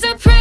was a